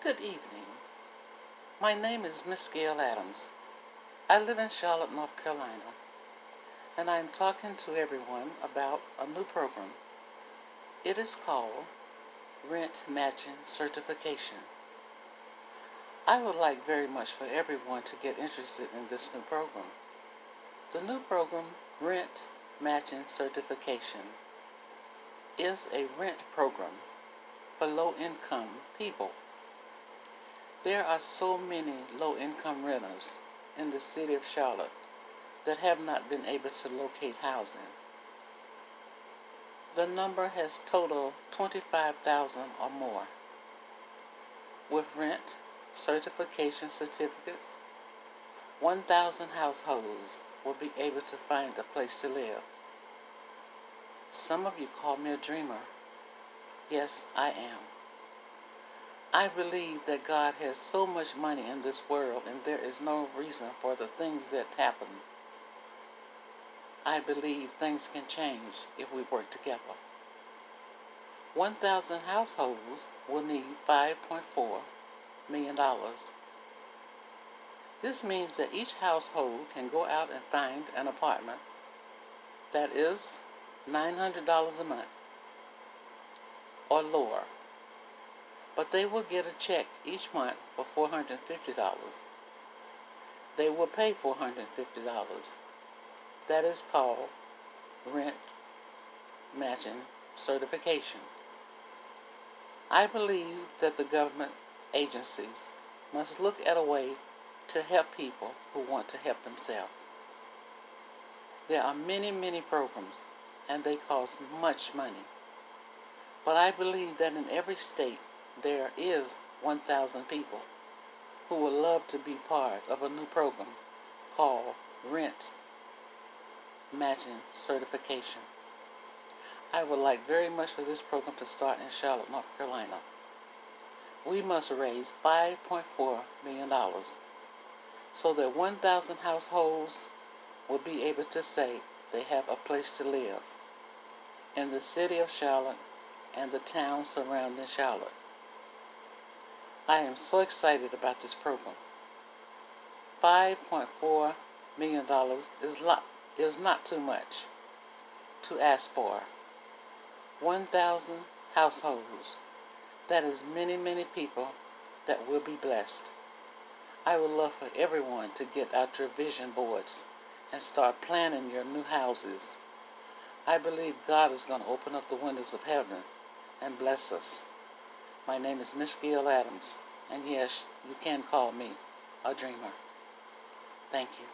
Good evening. My name is Miss Gail Adams. I live in Charlotte, North Carolina, and I am talking to everyone about a new program. It is called Rent Matching Certification. I would like very much for everyone to get interested in this new program. The new program, Rent Matching Certification, is a rent program for low income people. There are so many low-income renters in the city of Charlotte that have not been able to locate housing. The number has totaled 25,000 or more. With rent certification certificates, 1,000 households will be able to find a place to live. Some of you call me a dreamer. Yes, I am. I believe that God has so much money in this world and there is no reason for the things that happen. I believe things can change if we work together. 1,000 households will need $5.4 million. This means that each household can go out and find an apartment that is $900 a month or lower but they will get a check each month for $450. They will pay $450. That is called rent matching certification. I believe that the government agencies must look at a way to help people who want to help themselves. There are many, many programs, and they cost much money. But I believe that in every state, there is 1,000 people who would love to be part of a new program called Rent Matching Certification. I would like very much for this program to start in Charlotte, North Carolina. We must raise $5.4 million so that 1,000 households will be able to say they have a place to live in the city of Charlotte and the towns surrounding Charlotte. I am so excited about this program. $5.4 million is, lot, is not too much to ask for. 1,000 households. That is many, many people that will be blessed. I would love for everyone to get out your vision boards and start planning your new houses. I believe God is going to open up the windows of heaven and bless us. My name is Miss Gail Adams, and yes, you can call me a dreamer. Thank you.